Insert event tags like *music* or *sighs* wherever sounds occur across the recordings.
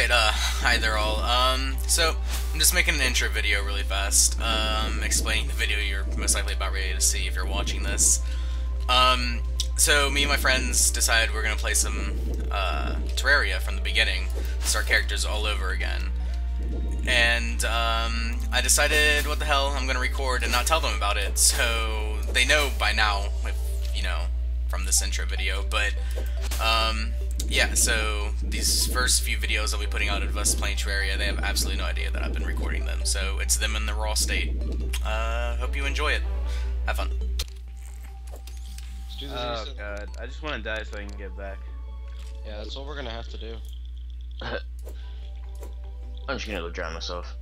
Alright, uh, hi there all. Um, so, I'm just making an intro video really fast, um, explaining the video you're most likely about ready to see if you're watching this. Um, so me and my friends decided we're gonna play some, uh, Terraria from the beginning, start characters all over again. And, um, I decided, what the hell, I'm gonna record and not tell them about it, so they know by now, if, you know, from this intro video, but, um, yeah, so these first few videos I'll be putting out of us playing Terraria, they have absolutely no idea that I've been recording them, so it's them in the raw state. Uh, hope you enjoy it. Have fun. Let's do this Oh god, I just want to die so I can get back. Yeah, that's what we're gonna have to do. *coughs* I'm just gonna go drown myself.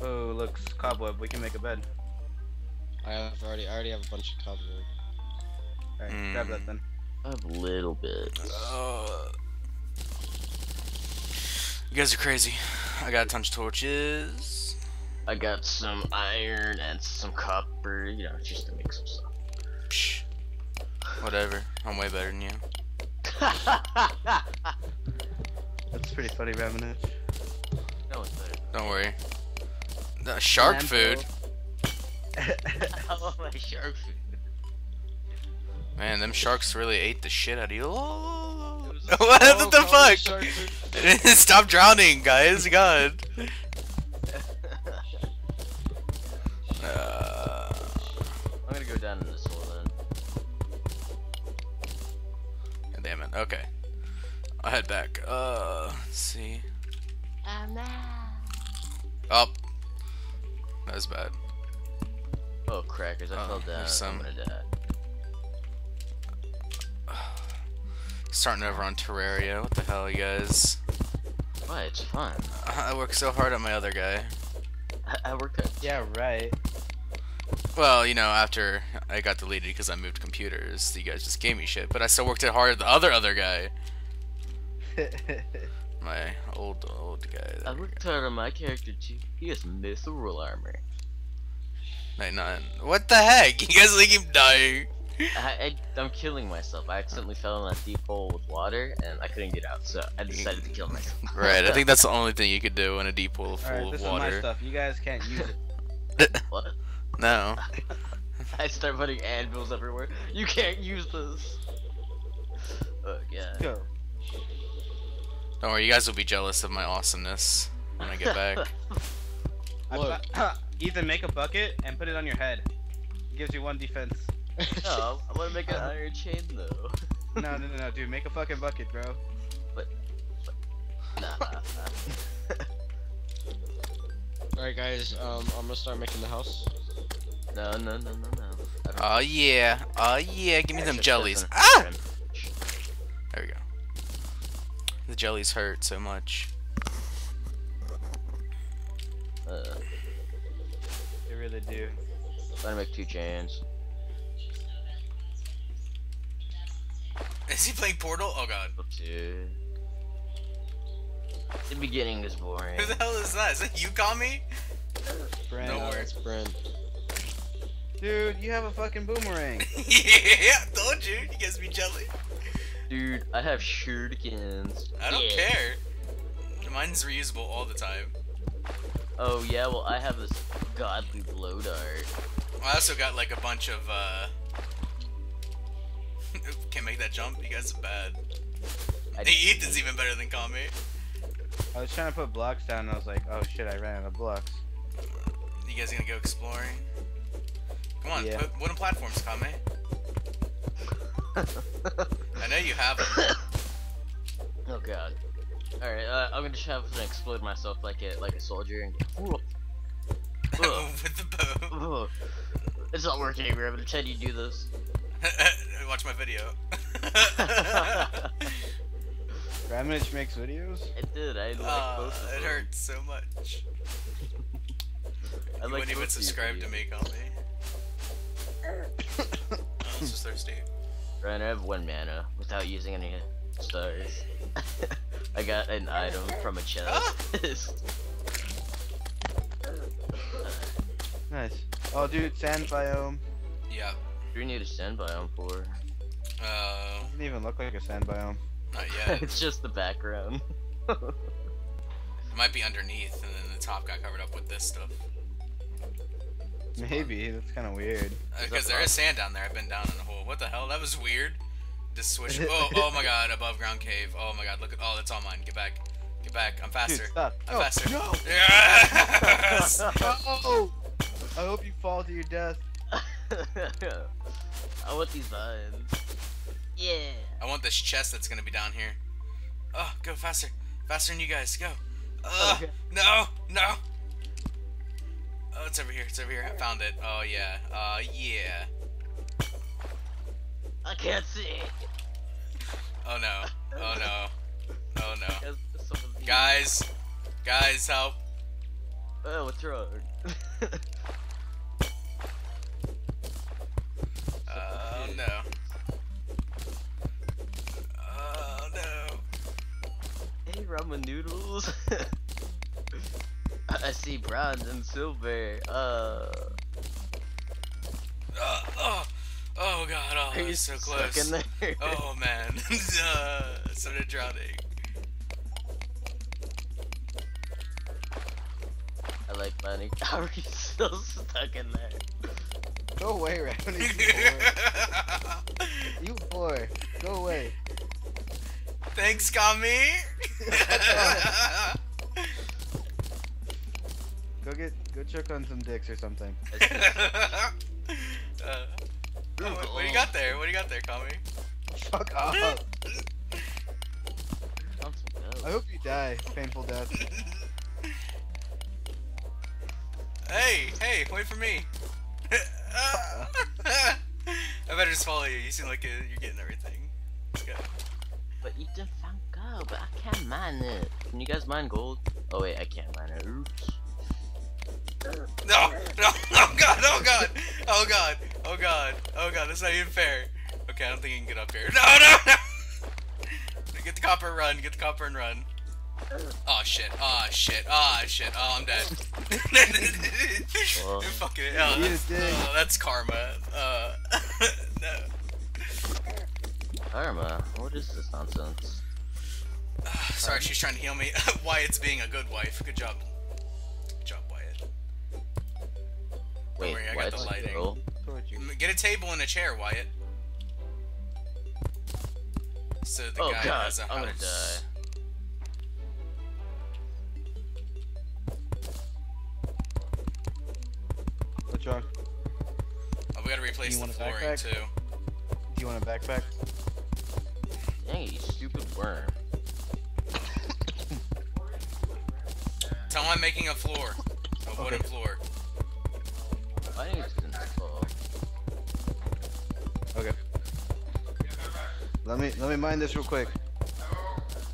Oh, look, cobweb. We can make a bed. I have already, I already have a bunch of cobweb. Alright, grab Hmm. that then. I have a little bit. Uh, you guys are crazy. I got a ton of torches. I got some iron and some copper, you know, just to make some stuff. Psh. Whatever. I'm way better than you. *laughs* That's pretty funny, Ravenous. no one's better. Don't worry. The shark food. *laughs* I want my shark food. Man, them sharks really ate the shit out of you. *laughs* *laughs* what Oh, the call fuck? me shark. *laughs* Stop drowning, guys. God. Uh, I'm gonna go down in this hole then. God damn it. Okay. I'll head back. Uh, let's see. Oh. That was bad. Oh, crackers, I Oh, fell down. there's some. I'm gonna die. Starting over on Terraria. What the hell, you guys? Why? It's fun. Uh, I work so hard on my other guy. I, *laughs* I work at. yeah, right. Well, you know, after I got deleted because I moved computers, you guys just gave me shit. But I still worked it hard at the other other guy. *laughs* My old old guy. I there. worked hard on my character too. He has mithril armor. Night nine. What the heck? *laughs* You guys like him dying? *laughs* I, I, I'm killing myself. I accidentally fell in that deep hole with water and I couldn't get out, so I decided to kill myself. *laughs* Right. I think *laughs* that's the only thing you could do in a deep pool full Alright, this of is my stuff. You guys can't use it. what? No. I start putting anvils everywhere. You can't use this. Oh god. Go. Don't worry. You guys will be jealous of my awesomeness when I get back. I Look. *coughs* Ethan, make a bucket and put it on your head. It gives you one defense. No, I want to make an iron chain though. *laughs* No, no, no, no, dude. Make a fucking bucket, bro. Nah, nah, nah. *laughs* Alright, guys. Um, I'm gonna start making the house. no, no, no, no, no. I Oh yeah. Oh yeah. Give me I them jellies. Ah! There we go. The jellies hurt so much. Uh, They really do. I'm trying to make two chains. Is he playing Portal? Oh god. Two. The beginning is boring. Who the hell is that? Is that you, Kami? Brent. No worries. it's Brent. Dude, you have a fucking boomerang. *laughs* yeah, I told you. You guys be jelly. Dude, I have shurikens. I don't Yeah. care. Mine's reusable all the time. Oh yeah, well I have this godly blow dart. I also got like a bunch of uh can't make that jump, you guys are bad. I- Hey, Ethan's even better than Kami. I was trying to put blocks down and I was like, oh shit, I ran out of blocks. You guys gonna go exploring? Come on, Yeah. put wooden platforms, Kami. *laughs* I know you have them. *laughs* oh god. Alright, uh, I'm gonna just have to explode myself like a like a soldier and go. *laughs* With the bow. It's not working, Rabbit. How do you do this? Watch my video. *laughs* Ramanich makes videos? It did. I like Uh, both of it them. hurts so much. I You like wouldn't even both of these subscribe to videos. me, Kami. Oh, I was just thirsty. Ryan, I have one mana without using any stars. *laughs* I got an item from a chest. *laughs* Nice. Oh, dude, sand biome. Yeah. do we need a sand biome for? Uh, Doesn't even look like a sand biome. not *laughs* yet. it's just the background. It might be underneath, and then the top got covered up with this stuff. Maybe that's kind of weird. Because there is sand down there. I've been down in a hole. What the hell? That was weird. Just switch. *laughs* Oh, oh my god! Above ground cave. Oh my god! Look at. Oh, that's all mine. Get back. Get back. I'm faster. Dude, stop. I'm No, faster. No. Yes! *laughs* Oh! I hope you fall to your death. I want these vines. Yeah. I want this chest that's gonna be down here. Oh, go faster. Faster than you guys. Go. Uh, Okay. No, no. Oh, it's over here. It's over here. I found it. Oh, yeah. Uh, yeah. I can't see. Oh, no. Oh, no. Oh, no. *laughs* Guys, Guys. Guys, help. Oh, what's wrong? *laughs* ramen noodles. I *laughs* I see bronze and silver. Uh, Uh, oh, oh, God. Oh, are that you was so *laughs* stuck close. in there? *laughs* Oh, man. uh, started drowning. I like money. How are you still stuck in there? Go away, Raven. You whore. You whore. Go away. Thanks, Kami. Go get. Go choke on some dicks or something. *laughs* uh, oh, what, what do you got there? What do you got there, Kami? Fuck off. Found some ghosts. I hope you die. Painful death. hey, hey, wait for me. *laughs* *laughs* I better just follow you. You seem like uh, you're getting everything. Let's go. But you didn't find gold, but I can't mine it. Can you guys mine gold? Oh wait, I can't mine it. Oops. No, no, *laughs* oh god, oh god, oh god, oh god, oh god, that's not even fair. Okay, I don't think you can get up here. *laughs* No, no, no! Get the copper, run, get the copper and run. Oh shit, oh shit, oh shit, oh I'm dead. *laughs* Well. Fucking, oh, that's, oh, that's karma. Uh, no. Karma, what is this nonsense? *sighs* Sorry, she's trying to heal me. *laughs* Wyatt's being a good wife. Good job. Good job, Wyatt. Wait, worry, I why got the lighting. gold? Get a table and a chair, Wyatt. So the Oh guy god, has a house. I'm gonna die. What's wrong? Oh, we gotta replace You the want a flooring backpack? too. Do you want a backpack? Dang it, you stupid worm. *laughs* Tell him I'm making a floor. A wooden Okay. floor. Why didn't you just didn't fall? Okay. Let me let me mind this real quick.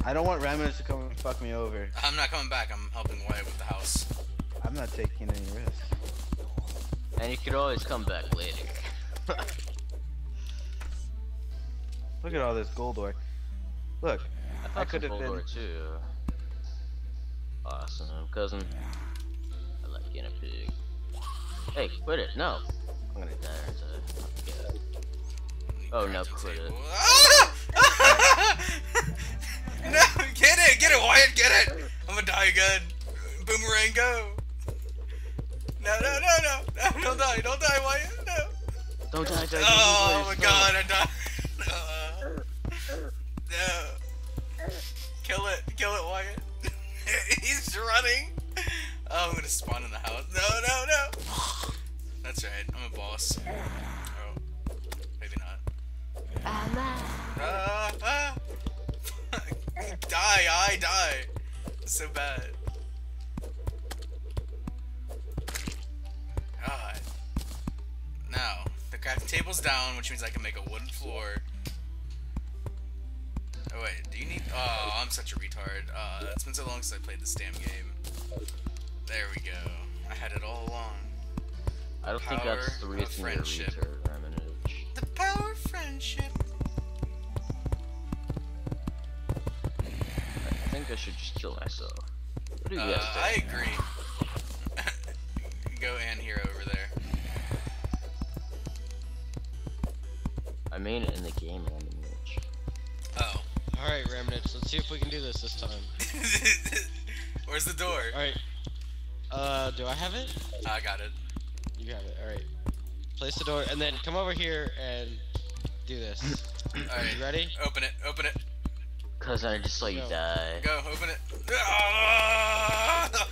I don't want Ramirez to come and fuck me over. I'm not coming back. I'm helping Wyatt with the house. I'm not taking any risks. And you could always come back later. *laughs* Look at all this gold ore. Look, I I could some have gold ore been. too. Awesome, cousin. I like being a pig. Hey, quit it. No. I'm gonna die, aren't I? Yeah. Oh, no, quit it. *laughs* No, get it, get it, Wyatt, get it. I'm gonna die again. Boomerang, go. No, no, no, no, no, don't die, don't die, Wyatt. No. Don't die, die, die, Oh my god, I died. No. *laughs* Kill it, kill it, Wyatt. *laughs* He's running. Oh, I'm gonna spawn in the house. No, no, no. That's right, I'm a boss. Oh, maybe not. Ah, ah. *laughs* die, I die. So bad. God. Now, the crafting table's down, which means I can make a wooden floor. Oh wait, do you need? Oh, I'm such a retard. Uh, it's been so long since I played this damn game. There we go. I had it all along. I don't think that's the reason you're a retard. The power of friendship. I think I should just kill myself. What do you guys Uh, I agree. *laughs* Go and hero over there. I mean it in the game, Ramanich. Alright, Remnants, let's see if we can do this this time. *laughs* Where's the door? Alright. Uh, do I have it? I got it. You have it, alright. Place the door, and then come over here and do this. *clears throat* alright. You ready? Open it, open it. Cause I just saw you die. Go, open it. Ah!